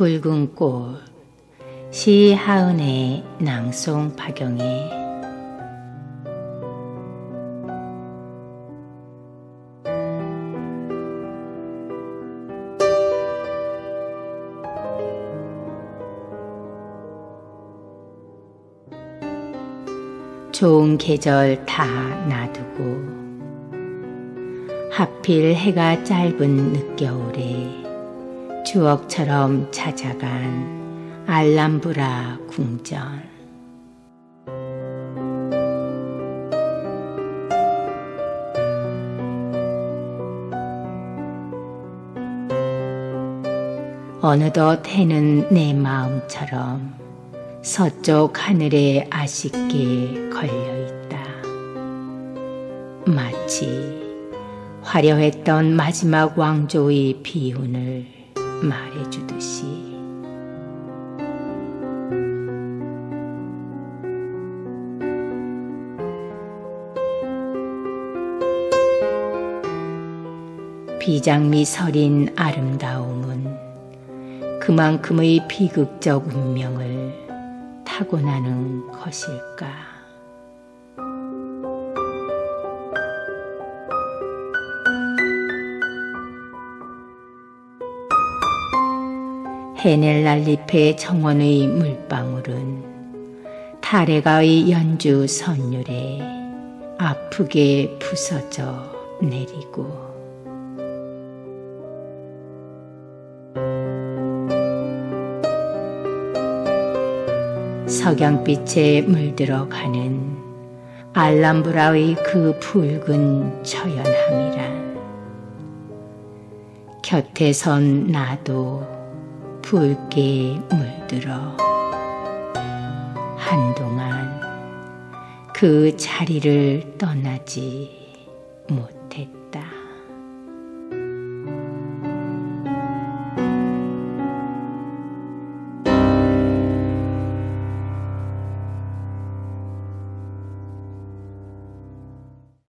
붉은 꽃 시하은의 낭송 파경에 좋은 계절 다 놔두고 하필 해가 짧은 늦겨울에 추억처럼 찾아간 알람브라 궁전 어느덧 해는 내 마음처럼 서쪽 하늘에 아쉽게 걸려 있다. 마치 화려했던 마지막 왕조의 비운을 말해주듯이. 비장미 서린 아름다움은 그만큼의 비극적 운명을 타고나는 것일까? 해낼 날잎의 정원의 물방울은 타레가의 연주 선율에 아프게 부서져 내리고 석양빛에 물들어 가는 알람브라의 그 붉은 처연함이란 곁에 선 나도 붉게 물들어 한동안 그 자리를 떠나지 못